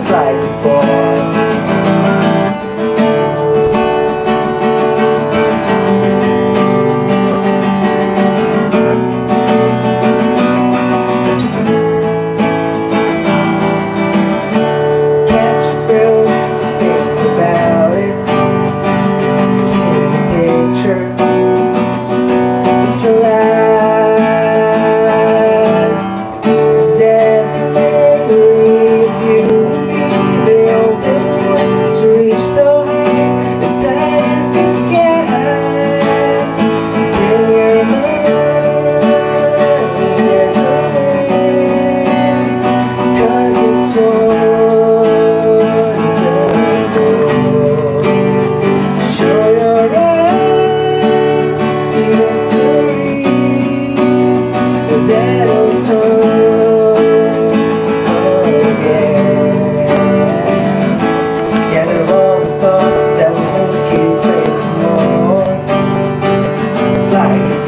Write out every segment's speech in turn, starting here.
it's like before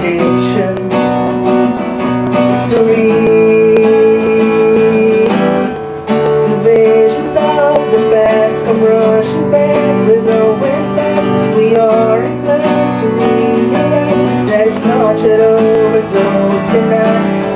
sensation Serene The visions of the past come rushing back With the wind bats we are inclined to realize That it's not yet over, so tonight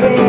baby.